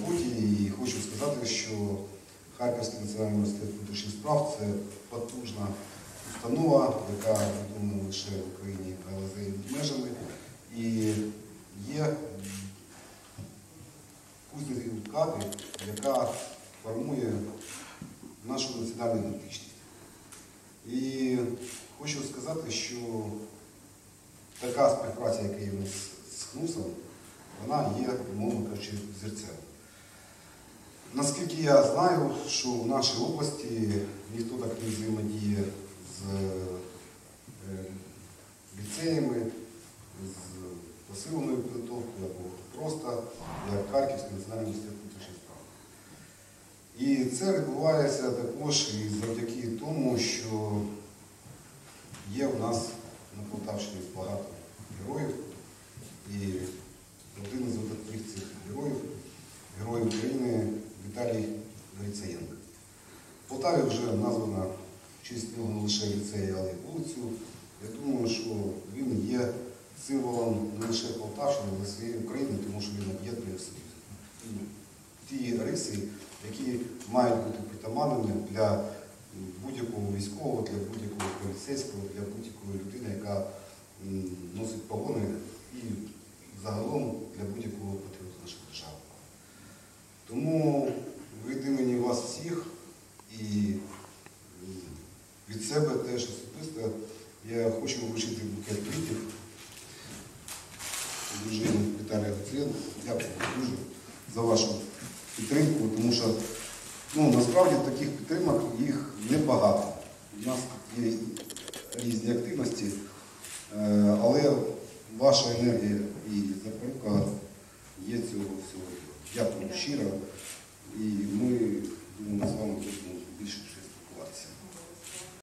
роботі і хочу сказати, що Харківський національний університет внутрішніх справ це потужна установа, яка відома лише в Україні, але за її межами. І є м, кузницею кадри, яка формує нашу національну ідентичність. І хочу сказати, що така співпраця, яка є у нас з ХНУСом, вона є, умовно кажучи, зірцем. Наскільки я знаю, що в нашій області ніхто так не взаємодіє з е, ліцеями, з посиленою підготовкою або просто як Харківський національний університет внутрішніх справ. І це відбувається також і завдяки тому, що є в нас на Полтавщині багато Полтаві вже названа в честь нього не лише ліцей, але й вулицю. Я думаю, що він є символом не лише Полтавщини, але й всієї України, тому що він об'єднує в собі ті риси, які мають бути притаманними для будь-якого військового, для будь-якого поліцейського, для будь-якої людини, яка носить погони і загалом для будь-якого патріота нашої держави. Тому від себе теж особисто я хочу вручити букет квітів дружині Віталія Гуцрін. Дякую дуже за вашу підтримку, тому що ну, насправді таких підтримок їх небагато. У нас є різні активності, е, але ваша енергія і запорука є цього всього. Дякую щиро.